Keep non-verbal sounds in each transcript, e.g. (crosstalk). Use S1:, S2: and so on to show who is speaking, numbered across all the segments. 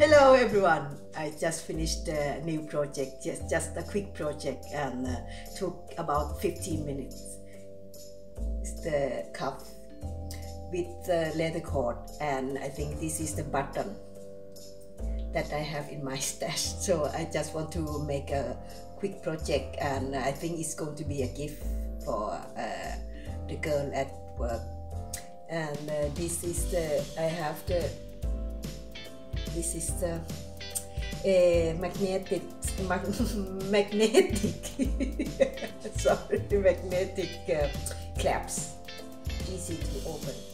S1: Hello everyone. I just finished a new project, just just a quick project, and uh, took about 15 minutes. It's the cuff with the leather cord, and I think this is the button that I have in my (laughs) stash. So I just want to make a quick project, and I think it's going to be a gift for uh, the girl at work. And uh, this is the I have the this is the uh, magnetic mag (laughs) magnetic (laughs) sorry magnetic uh, clamps easy to open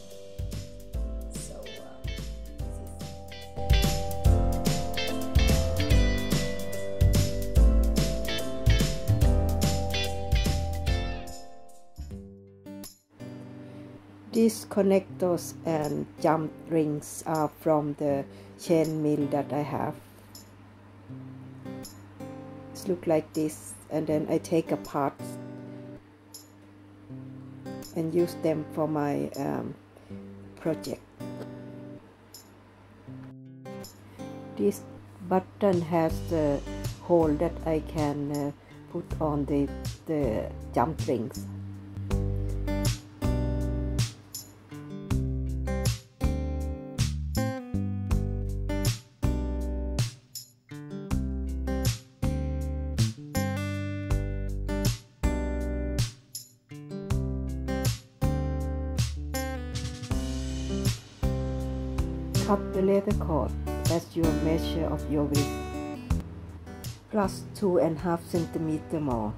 S1: These connectors and jump rings are from the chain mill that I have. It look like this and then I take apart and use them for my um, project. This button has the hole that I can uh, put on the, the jump rings. Cut the leather cord as your measure of your width, plus two and a half centimeter more.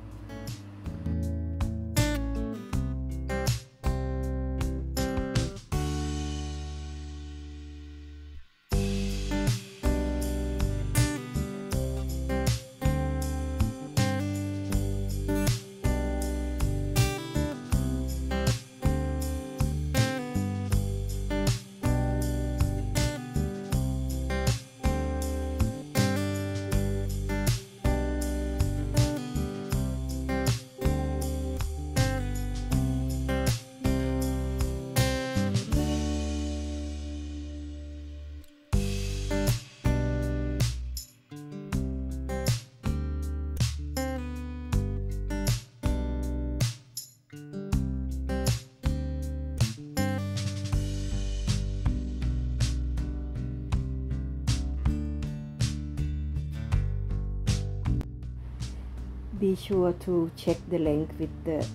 S1: Be sure to check the length with the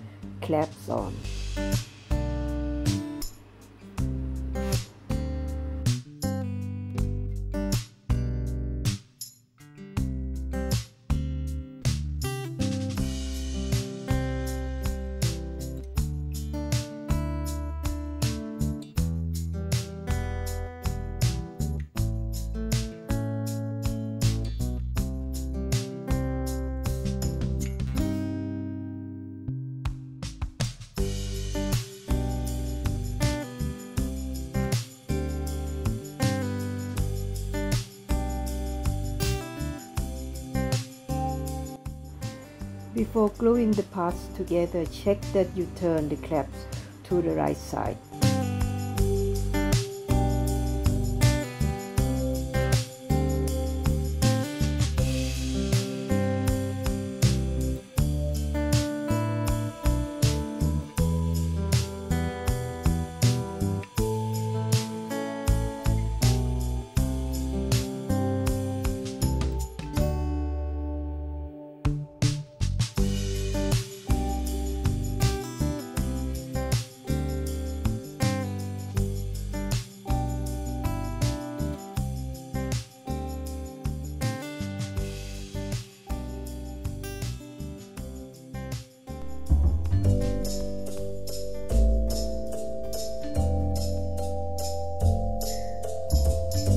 S1: claps on. Before gluing the parts together, check that you turn the clamps to the right side.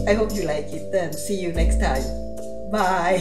S1: I hope you like it and see you next time. Bye.